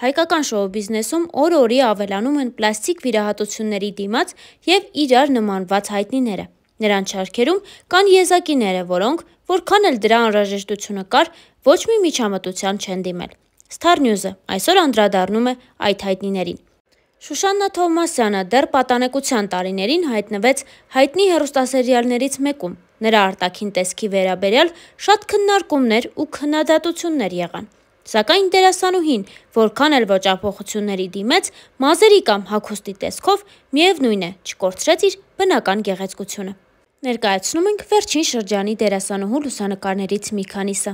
Հայկական շոու բիզնեսում օր-օրի ավելանում են պլաստիկ վիրահատությունների դիմաց եւ իրար նմանված հայտնիները։ Նրանց շարքերում կան եզակիները, որոնք, որքան էլ դրա անհրաժեշտությունը կար, ոչ մի միջամտության չեն դիմել։ Star News-ը այսօր անդրադառնում է այդ հայտնիներին։ Շուշաննա Թովմասյանը դեռ պատանեկության տարիներին հայտնվեց հայտնի հեռուստասերիալներից մեկում։ Նրա արտաքին տեսքի վերաբերյալ շատ քննարկումներ ու քննադատություններ եղան։ Սակայն դերասանուհին, որքան էլ ոճափոխությունների դիմեց, մազերի կամ հագուստի տեսքով, միևնույն է, չկորցրեց իր բնական գեղեցկությունը։ Ներկայացնում ենք վերջին շրջանի դերասանուհու լուսանկարներից մի քանիսը։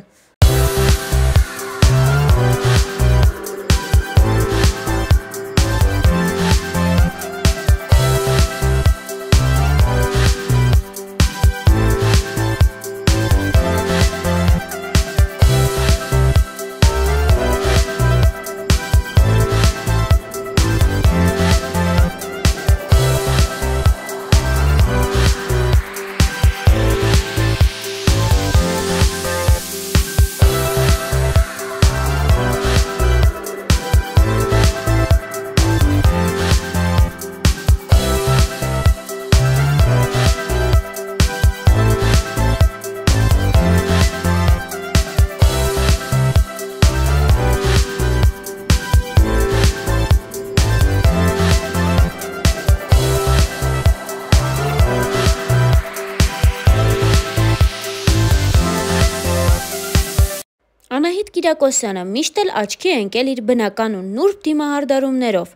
Կիրակոսյանը միշտ էլ աչքի ընկել իր բնական ու նուրբ դիմահարդարումներով։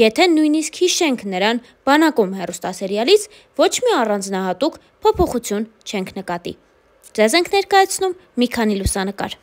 Եթե նույնիսկ հիշենք նրան բանակում հեռուստասերիալից, ոչ մի առանձնահատուկ փոփոխություն չենք նկատի։ Ձեզ ենք ներկայացնում մի քանի լուսանկար։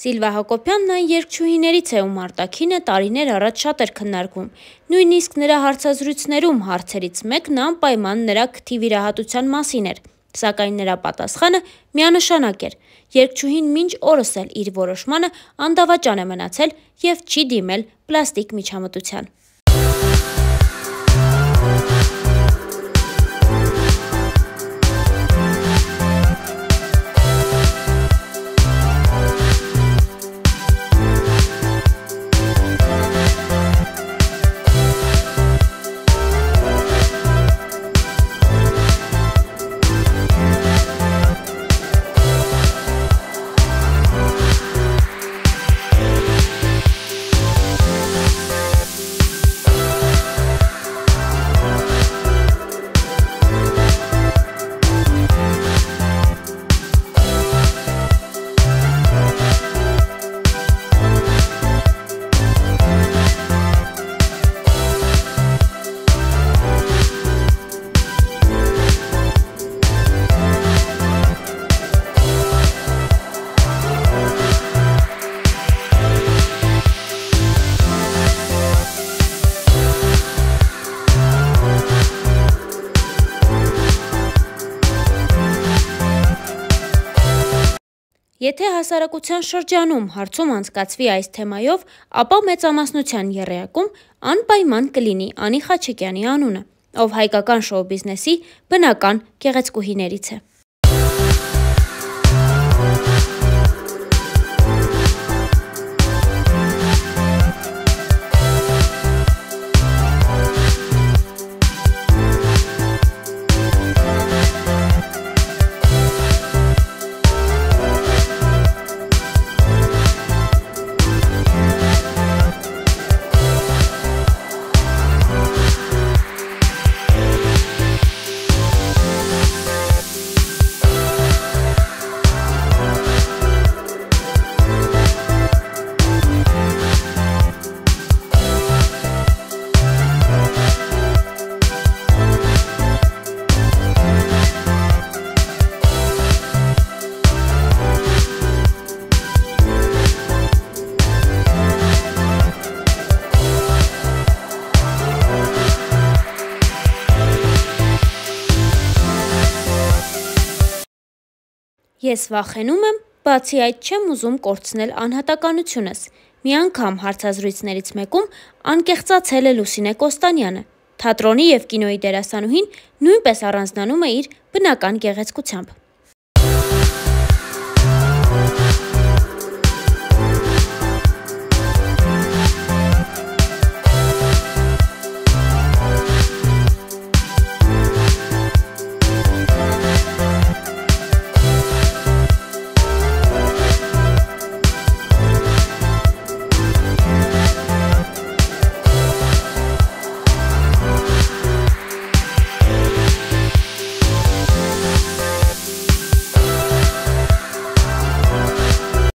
Սիլվա Հակոբյանն այն երգչուհիներից է, ում արտաքինը տարիներ առաջ շատ էր քննարկվում։ Նույնիսկ նրա հարցազրույցներում հարցերից մեկն անպայման նրա քթի վիրահատության մասին էր։ Սակայն նրա պատասխանը միանշանակ էր։ Երգչուհին մինչ օրս էլ իր որոշմանը անդավաճան է մնացել եւ չի դիմել պլաստիկ միջամտության։ Եթե հասարակության շրջանում հարցում անցկացվի այս թեմայով, ապա մեծամասնության եռյակում անպայման կլինի Անի Խաչիկյանի անունը, ով հայկական շոու բիզնեսի բնական գեղեցկուհիներից է։ Ես վախենում եմ, բացի այդ չեմ ուզում կորցնել անհատականությունս։ Մի անգամ հարցազրույցներից մեկում անկեղծացել է Լուսինե Կոստանյանը։ Թատրոնի եւ կինոյի դերասանուհին նույնպես առանձնանում է իր բնական գեղեցկությամբ։